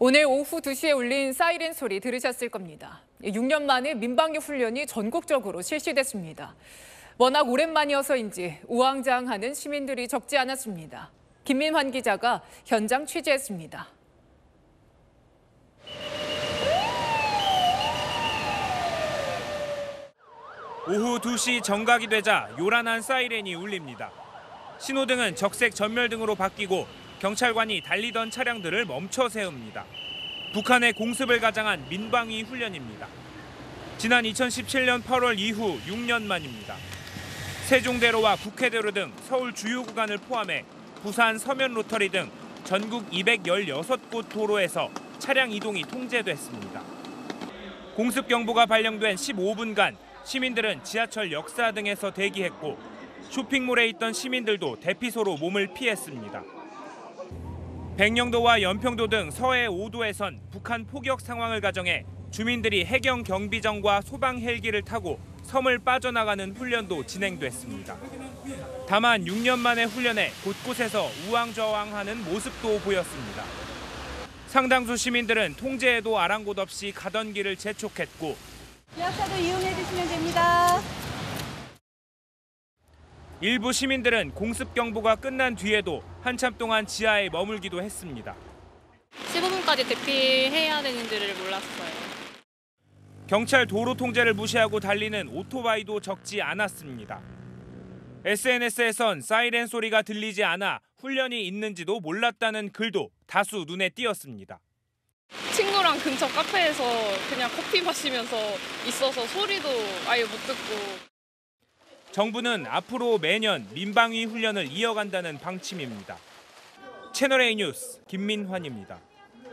오늘 오후 2시에 울린 사이렌 소리 들으셨을 겁니다. 6년 만에 민방위 훈련이 전국적으로 실시됐습니다. 워낙 오랜만이어서인지 우왕좌왕하는 시민들이 적지 않았습니다. 김민환 기자가 현장 취재했습니다. 오후 2시 정각이 되자 요란한 사이렌이 울립니다. 신호등은 적색 전멸등으로 바뀌고 경찰관이 달리던 차량들을 멈춰 세웁니다. 북한의 공습을 가장한 민방위 훈련입니다. 지난 2017년 8월 이후 6년 만입니다. 세종대로와 국회대로 등 서울 주요 구간을 포함해 부산 서면 로터리 등 전국 216곳 도로에서 차량 이동이 통제됐습니다. 공습 경보가 발령된 15분간 시민들은 지하철 역사 등에서 대기했고 쇼핑몰에 있던 시민들도 대피소로 몸을 피했습니다. 백령도와 연평도 등 서해 5도에선 북한 포격 상황을 가정해 주민들이 해경 경비정과 소방 헬기를 타고 섬을 빠져나가는 훈련도 진행됐습니다. 다만 6년 만의 훈련에 곳곳에서 우왕좌왕하는 모습도 보였습니다. 상당수 시민들은 통제에도 아랑곳 없이 가던 길을 재촉했고 지하철을 이용해 주시면 됩니다. 일부 시민들은 공습 경보가 끝난 뒤에도 한참 동안 지하에 머물기도 했습니다. 15분까지 대피해야 되는 줄을 몰랐어요. 경찰 도로 통제를 무시하고 달리는 오토바이도 적지 않았습니다. SNS에선 사이렌 소리가 들리지 않아 훈련이 있는지도 몰랐다는 글도 다수 눈에 띄었습니다. 친구랑 근처 카페에서 그냥 커피 마시면서 있어서 소리도 아예 못 듣고 정부는 앞으로 매년 민방위 훈련을 이어간다는 방침입니다. 채널A 뉴스 김민환입니다.